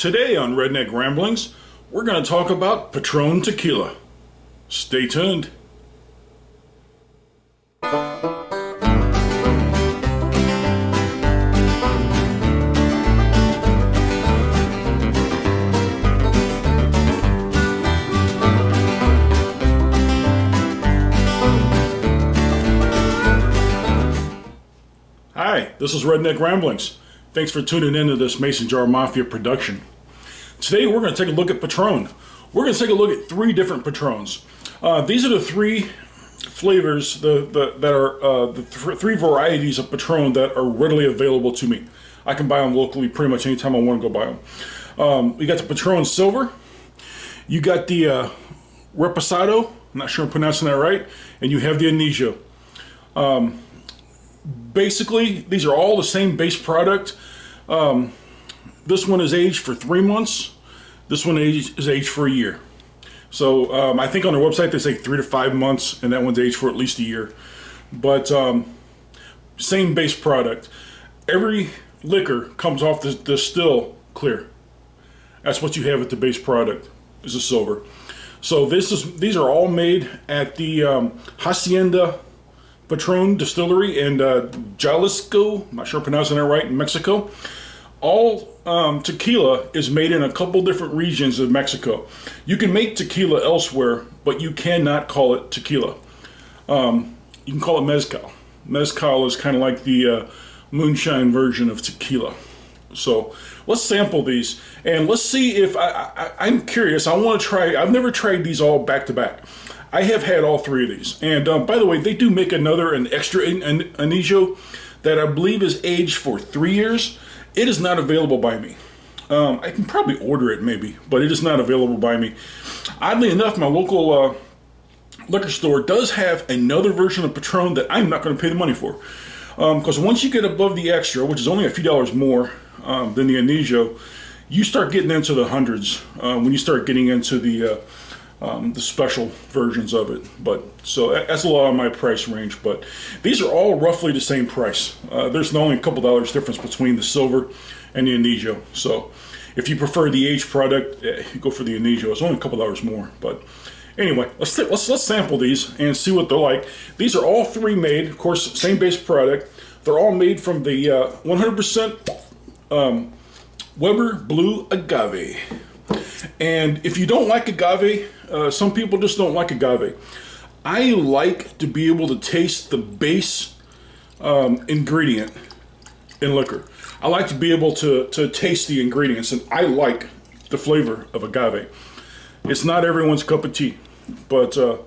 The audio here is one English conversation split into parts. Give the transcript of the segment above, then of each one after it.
Today on Redneck Ramblings, we're going to talk about Patron Tequila. Stay tuned. Hi, this is Redneck Ramblings. Thanks for tuning in to this Mason Jar Mafia production. Today we're going to take a look at Patron. We're going to take a look at three different Patrons. Uh, these are the three flavors the, the, that are uh, the th three varieties of Patron that are readily available to me. I can buy them locally pretty much anytime I want to go buy them. Um, you got the Patron Silver. You got the uh, Reposado. I'm not sure I'm pronouncing that right. And you have the Anisio. Um, basically, these are all the same base product. Um, this one is aged for three months. This one is aged for a year. So um, I think on their website they say three to five months, and that one's aged for at least a year. But um, same base product. Every liquor comes off the, the still clear. That's what you have at the base product is a silver. So this is these are all made at the um, Hacienda Patron Distillery in uh, Jalisco. I'm not sure I'm pronouncing that right in Mexico. All um, tequila is made in a couple different regions of Mexico. You can make tequila elsewhere, but you cannot call it tequila. Um, you can call it mezcal. Mezcal is kind of like the uh, moonshine version of tequila. So let's sample these and let's see if I, I, am curious. I want to try. I've never tried these all back to back. I have had all three of these. And um, by the way, they do make another, an extra an, an, Anisio that I believe is aged for three years. It is not available by me. Um, I can probably order it maybe, but it is not available by me. Oddly enough, my local uh, liquor store does have another version of Patron that I'm not going to pay the money for. Because um, once you get above the extra, which is only a few dollars more um, than the Anisio, you start getting into the hundreds uh, when you start getting into the uh, um, the special versions of it. But so that's a lot on my price range. But these are all roughly the same price. Uh, there's only a couple dollars difference between the silver and the Anisio. So if you prefer the aged product, eh, go for the Anisio. It's only a couple dollars more. But anyway, let's let's let's sample these and see what they're like. These are all three made, of course, same base product. They're all made from the 100% uh, um, Weber Blue Agave. And if you don't like agave, uh, some people just don't like agave. I like to be able to taste the base um, ingredient in liquor. I like to be able to, to taste the ingredients, and I like the flavor of agave. It's not everyone's cup of tea, but uh,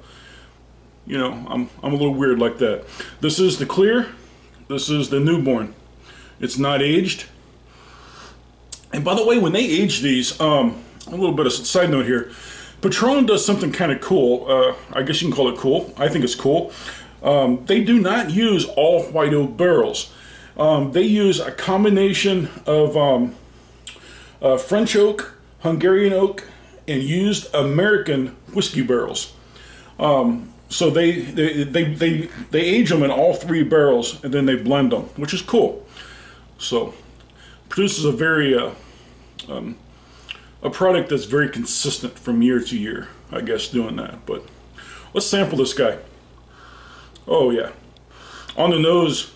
you know, I'm, I'm a little weird like that. This is the clear, this is the newborn. It's not aged. And by the way, when they age these, um, a little bit of side note here. Patron does something kind of cool. Uh, I guess you can call it cool. I think it's cool. Um, they do not use all white oak barrels. Um, they use a combination of um, uh, French oak, Hungarian oak, and used American whiskey barrels. Um, so they, they, they, they, they age them in all three barrels and then they blend them, which is cool. So produces a very uh, um, a product that's very consistent from year to year, I guess, doing that. But let's sample this guy. Oh, yeah. On the nose,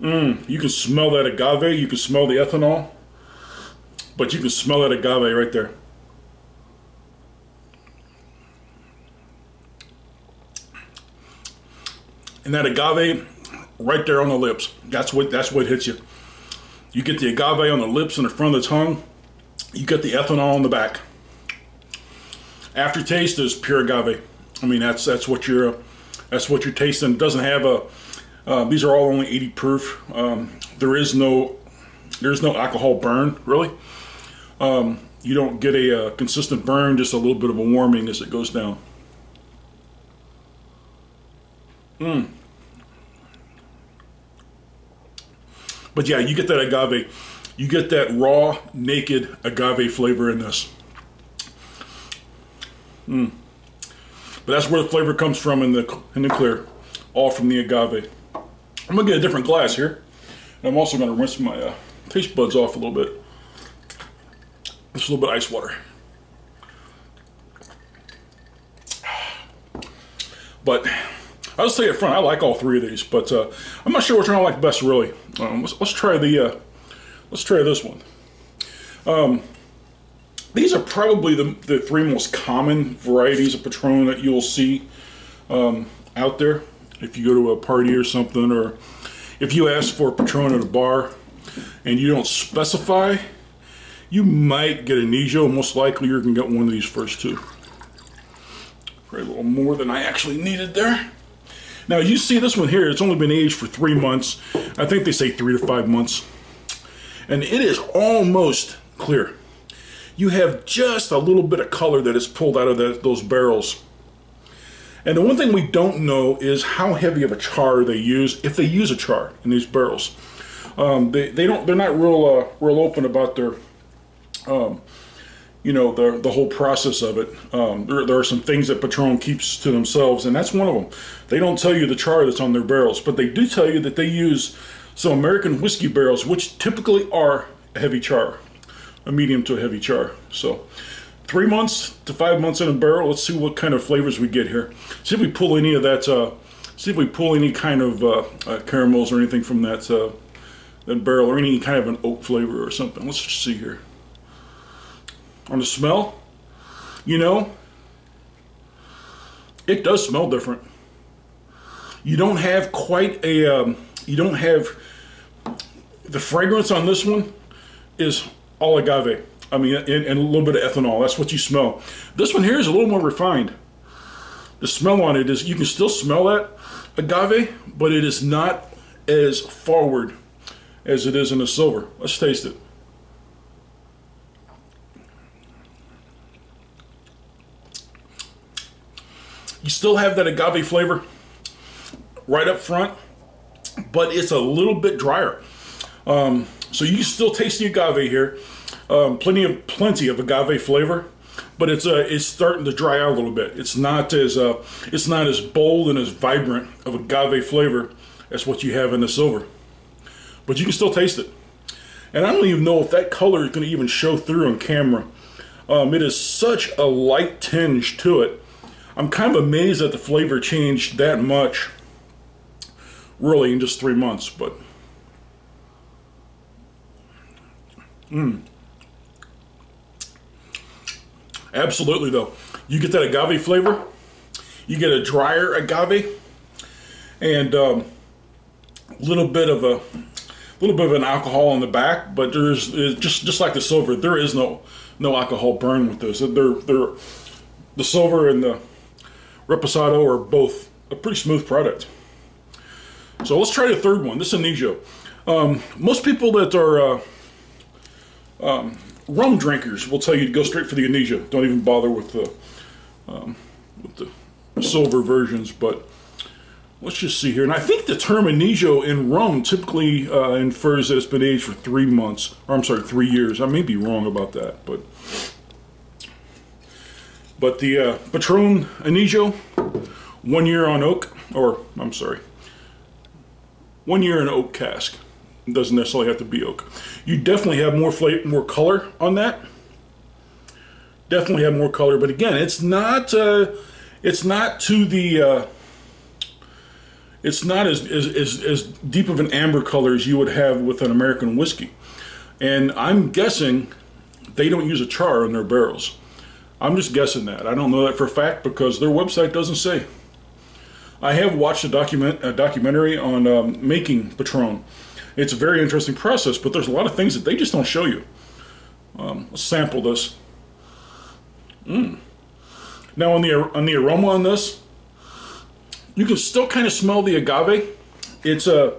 mm, you can smell that agave, you can smell the ethanol, but you can smell that agave right there. And that agave right there on the lips. That's what that's what hits you. You get the agave on the lips and the front of the tongue you get the ethanol in the back. Aftertaste is pure agave. I mean, that's that's what you're that's what you're tasting. It doesn't have a. Uh, these are all only 80 proof. Um, there is no there's no alcohol burn really. Um, you don't get a, a uh, consistent burn, just a little bit of a warming as it goes down. Mmm. But yeah, you get that agave you get that raw, naked agave flavor in this. Mm. But that's where the flavor comes from in the in the clear, all from the agave. I'm gonna get a different glass here. and I'm also gonna rinse my uh, taste buds off a little bit. Just a little bit of ice water. But I'll just you up front, I like all three of these, but uh, I'm not sure which one I like best, really. Um, let's, let's, try the, uh, let's try this one. Um, these are probably the, the three most common varieties of Patron that you'll see um, out there. If you go to a party or something, or if you ask for Patron at a bar and you don't specify, you might get a Nijo. Most likely you're going to get one of these first two. Probably a little more than I actually needed there. Now you see this one here, it's only been aged for three months. I think they say three to five months. And it is almost clear. You have just a little bit of color that is pulled out of the, those barrels. And the one thing we don't know is how heavy of a char they use, if they use a char in these barrels. Um, they, they don't, they're not real, uh, real open about their, um, you know, the, the whole process of it. Um, there, there are some things that Patron keeps to themselves, and that's one of them. They don't tell you the char that's on their barrels, but they do tell you that they use some American whiskey barrels, which typically are a heavy char, a medium to a heavy char. So three months to five months in a barrel. Let's see what kind of flavors we get here. See if we pull any of that, uh, see if we pull any kind of uh, uh, caramels or anything from that, uh, that barrel or any kind of an oak flavor or something. Let's just see here on the smell, you know, it does smell different. You don't have quite a, um, you don't have, the fragrance on this one is all agave. I mean, and, and, a little bit of ethanol. That's what you smell. This one here is a little more refined. The smell on it is, you can still smell that agave, but it is not as forward as it is in the silver. Let's taste it. You still have that agave flavor right up front, but it's a little bit drier. Um, so you still taste the agave here. Um, plenty of plenty of agave flavor, but it's uh, it's starting to dry out a little bit. It's not as uh, it's not as bold and as vibrant of agave flavor as what you have in the silver, but you can still taste it. And I don't even know if that color is going to even show through on camera. Um, it is such a light tinge to it I'm kind of amazed that the flavor changed that much really in just three months, but mm. Absolutely though. You get that agave flavor, you get a drier agave, and a um, little bit of a little bit of an alcohol on the back, but there's just just like the silver, there is no no alcohol burn with this. They're they're the silver and the Reposado are both a pretty smooth product. So let's try the third one. This is Nijo. Um, most people that are uh, um, rum drinkers will tell you to go straight for the Anesia. Don't even bother with the um, with the silver versions. But let's just see here. And I think the term Anejo in rum typically uh, infers that it's been aged for three months. Or I'm sorry, three years. I may be wrong about that, but but the uh, Patron Anejo, one year on oak, or I'm sorry, one year in oak cask. It doesn't necessarily have to be oak. You definitely have more flavor, more color on that. Definitely have more color, but again, it's not uh, it's not to the uh, it's not as, as, as, as deep of an amber color as you would have with an American whiskey. And I'm guessing they don't use a char in their barrels. I'm just guessing that. I don't know that for a fact because their website doesn't say. I have watched a document a documentary on um, making Patron. It's a very interesting process, but there's a lot of things that they just don't show you. Um, sample this. Mm. Now on the on the aroma on this, you can still kind of smell the agave. It's a uh,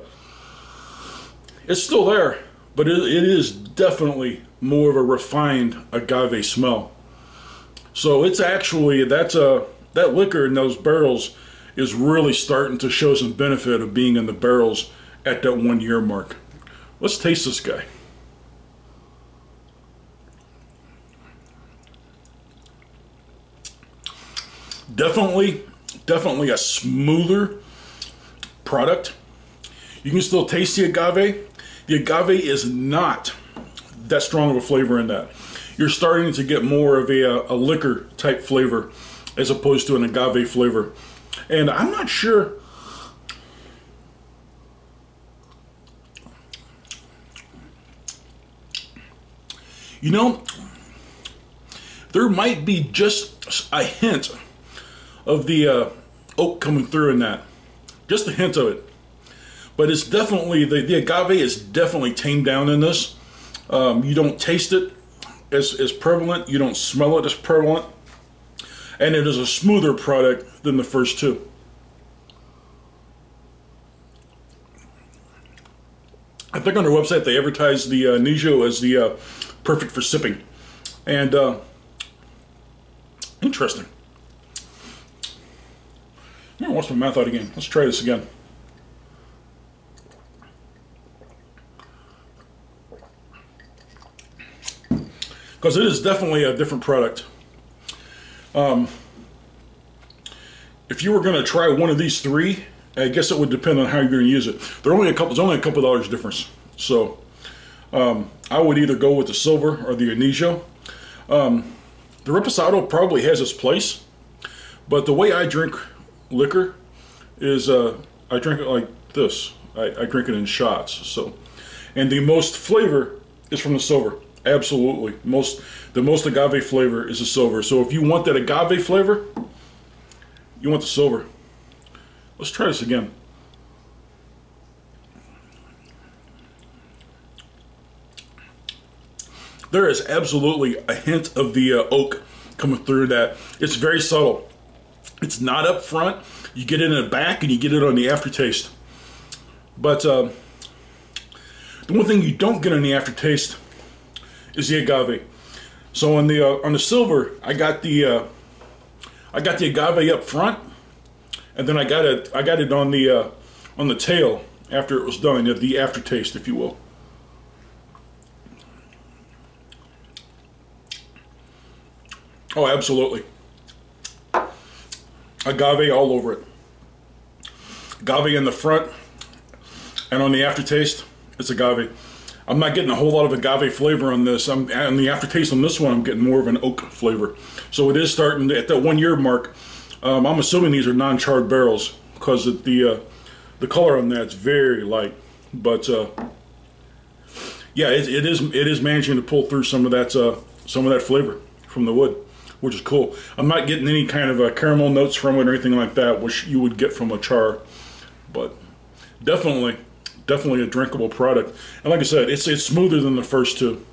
it's still there, but it, it is definitely more of a refined agave smell. So it's actually that's a that liquor in those barrels is really starting to show some benefit of being in the barrels at that one year mark. Let's taste this guy. Definitely, definitely a smoother product. You can still taste the agave. The agave is not that strong of a flavor in that. you're starting to get more of a, uh, a liquor type flavor as opposed to an agave flavor. And I'm not sure. You know, there might be just a hint of the uh, oak coming through in that. Just a hint of it. But it's definitely, the, the agave is definitely tamed down in this. Um, you don't taste it as, as prevalent. You don't smell it as prevalent. And it is a smoother product than the first two. I think on their website they advertise the uh, Nijo as the uh, perfect for sipping. And uh, interesting. I'm wash my mouth out again. Let's try this again. Because it is definitely a different product. Um, if you were going to try one of these three, I guess it would depend on how you're going to use it. They're only a couple. There's only a couple dollars difference. So um, I would either go with the silver or the Anisio. Um, the Reposado probably has its place, but the way I drink liquor is uh, I drink it like this. I, I drink it in shots. So, and the most flavor is from the silver. Absolutely, most the most agave flavor is the silver. So if you want that agave flavor, you want the silver. Let's try this again. There is absolutely a hint of the uh, oak coming through that. It's very subtle. It's not up front. You get it in the back and you get it on the aftertaste. But uh, the one thing you don't get on the aftertaste is the agave. So on the uh, on the silver, I got the uh, I got the agave up front, and then I got it I got it on the uh, on the tail after it was done, the aftertaste, if you will. Oh, absolutely. Agave all over it. Agave in the front, and on the aftertaste, it's agave. I'm not getting a whole lot of agave flavor on this. I'm on the aftertaste on this one. I'm getting more of an oak flavor. So it is starting at that one year mark. Um, I'm assuming these are non-charred barrels because the uh, the color on that's very light. But uh, yeah, it, it is it is managing to pull through some of that uh, some of that flavor from the wood, which is cool. I'm not getting any kind of uh, caramel notes from it or anything like that, which you would get from a char. But definitely definitely a drinkable product. And like I said, it's it's smoother than the first two.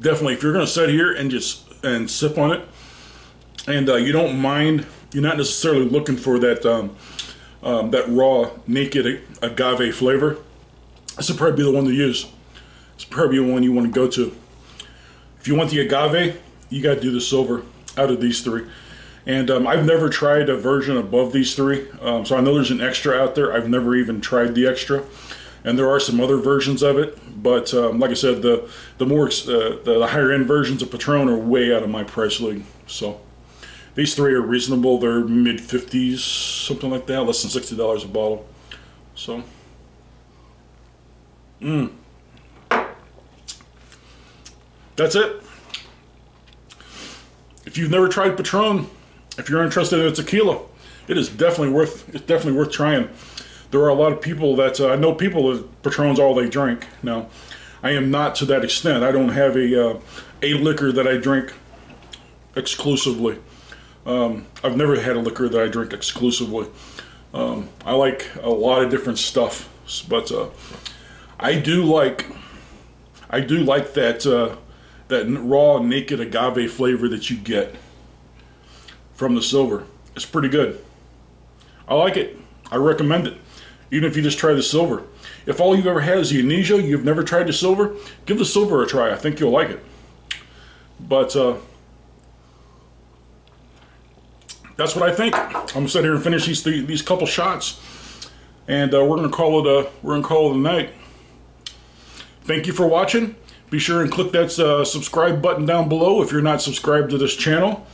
Definitely, if you're to sit here and just and sip on it, and uh, you don't mind, you're not necessarily looking for that um, um, that raw, naked agave flavor. This would probably be the one to use. It's probably the one you want to go to. If you want the agave, you got to do the silver out of these three. And um, I've never tried a version above these three. Um, so I know there's an extra out there. I've never even tried the extra. And there are some other versions of it. But um, like I said, the, the more uh, the higher end versions of Patron are way out of my price league. So these three are reasonable. They're mid 50s, something like that, less than $60 a bottle. So, mmm. That's it. If you've never tried Patron, if you're interested in a tequila, it is definitely worth it's definitely worth trying. There are a lot of people that uh, I know people that Patron's all they drink. Now, I am not to that extent. I don't have a uh, a liquor that I drink exclusively. Um, I've never had a liquor that I drink exclusively. Um, I like a lot of different stuff, but uh, I do like I do like that uh, that raw naked agave flavor that you get from the silver. It's pretty good. I like it. I recommend it. Even if you just try the silver. If all you've ever had is the Anisio, you've never tried the silver, give the silver a try. I think you'll like it. But uh, that's what I think. I'm gonna sit here and finish these these couple shots, and uh, we're gonna call it a we're gonna call it a night. Thank you for watching. Be sure and click that uh, subscribe button down below if you're not subscribed to this channel.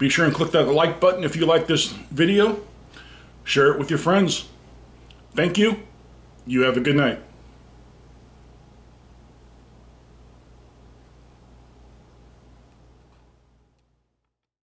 Be sure and click that like button if you like this video. Share it with your friends. Thank you. You have a good night.